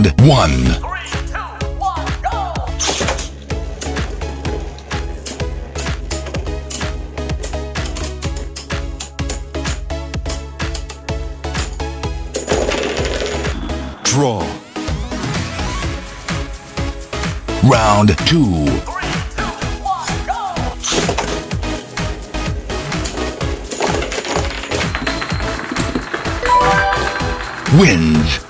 Round one. Draw. Round two. Three, two, one! Wins.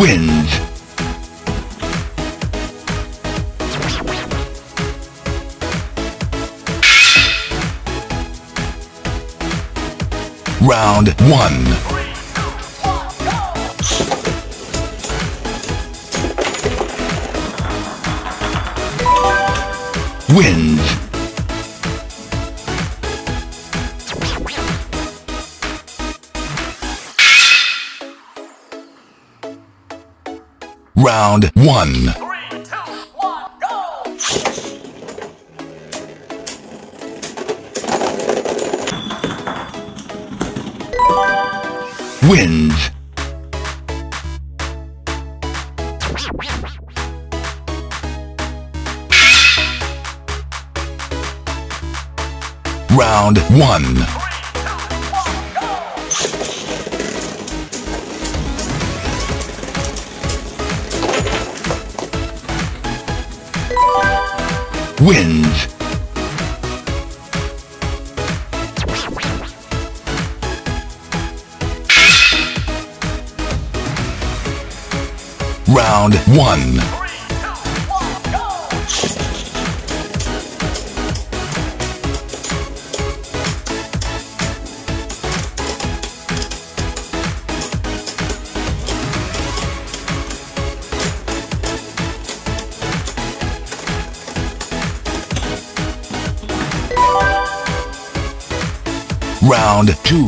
Wins. Round one. Three, two, one! Wins. round one. Wins. Round 1 wins. Round 1. Round two.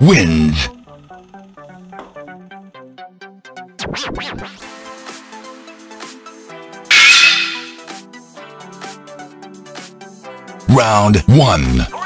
Wins. Round one.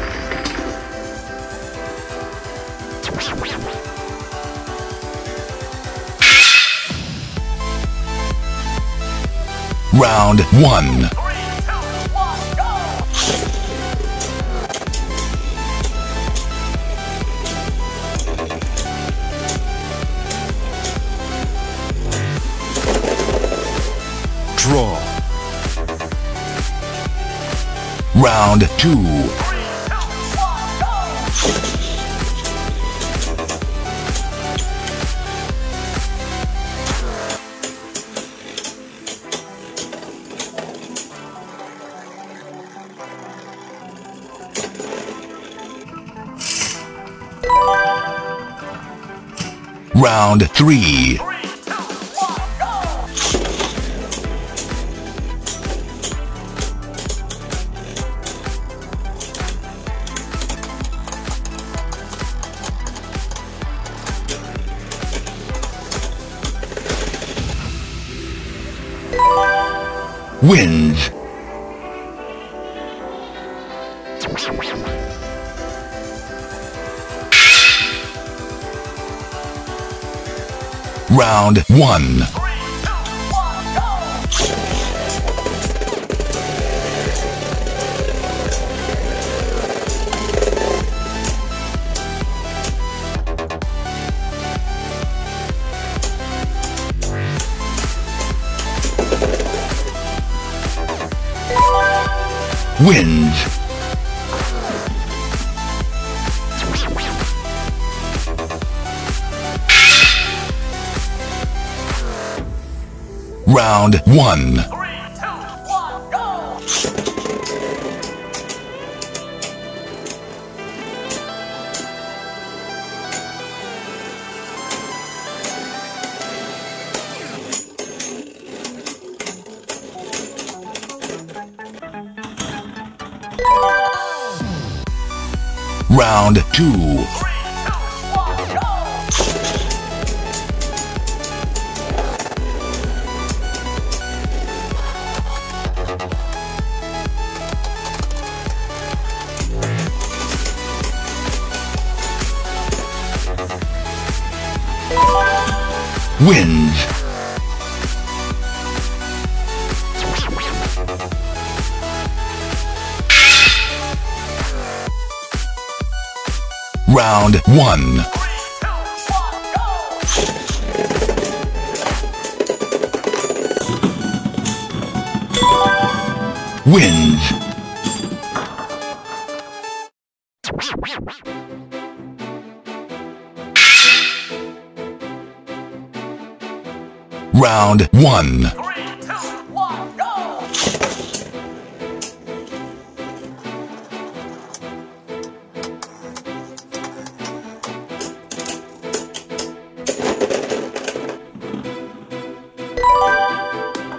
Round one. Draw. Round two. Three, two, one, Round three. wins. Round 1. Three, two, one, go! Round 1. Three, two, one! Round 2. Wins. Round 1. Three, one, go! Wins. Round 1. Three, two, one, go!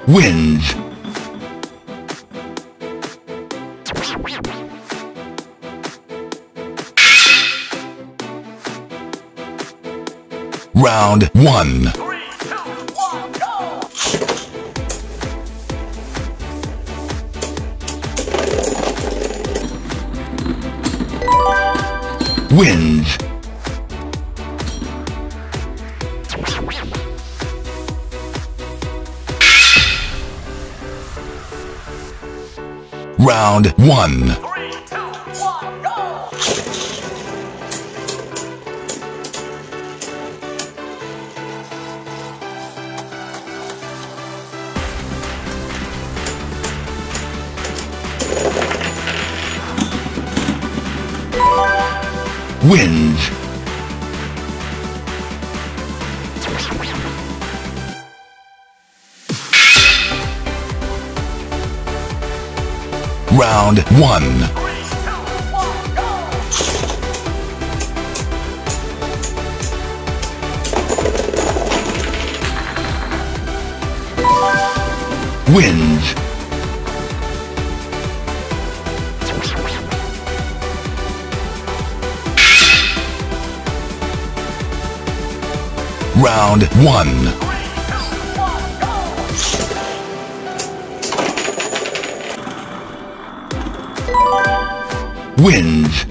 Wins. Round 1. Wins. Round 1. Wins. Round 1. Three, two, one, go! Wins. Round 1. Three, two, one! Wins.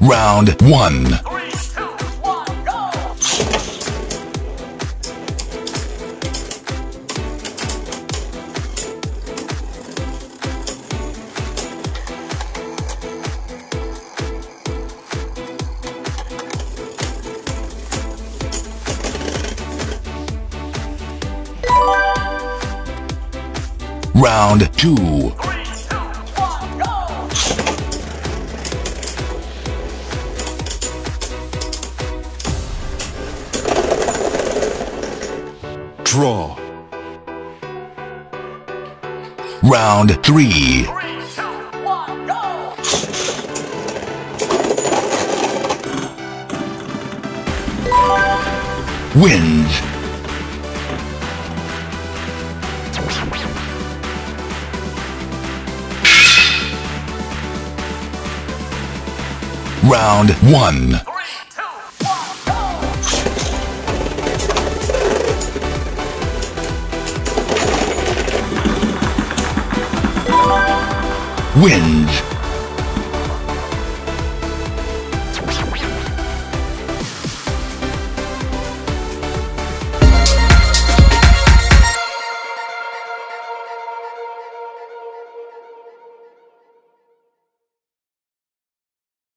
Round 1. Round 2. Three, two! Draw. Round 3. Three, go! Wins. Round one. Three,